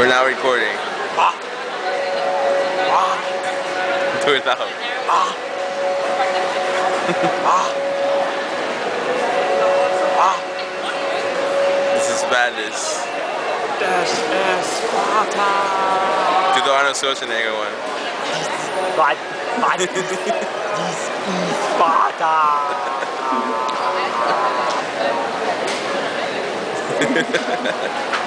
We're now recording. Ah. Ah. Do it now. Ah. Ah. Ah. This is madness. Das ist Sparta. Do the Arnold Schwarzenegger one. But, but, this is Sparta.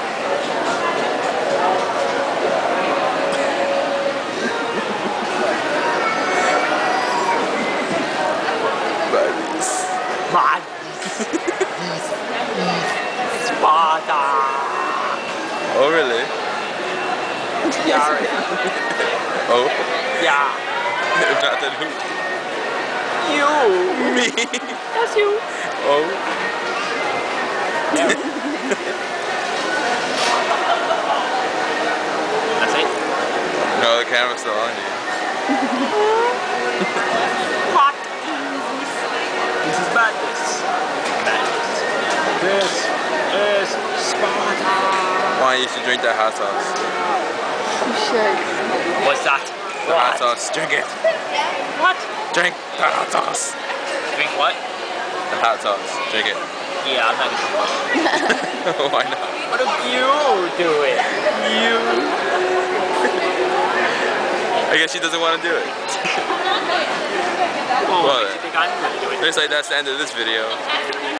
Madness. But, this is Sparta. Oh really? Yeah, Oh. yeah. If not then who? You. Me. That's you. Oh. That's it. No, the camera's still on you. What This is madness. Madness. This is Sparta. Why you should drink that hot sauce? You should. What's that? The hot sauce. Drink it. What? Drink the hot sauce. Drink what? The hot sauce. Drink it. Yeah, I'm not gonna. Why not? What are you doing? You. I guess she doesn't want to do it. Oh, What? what? You think I'm gonna do it? Looks like that's the end of this video.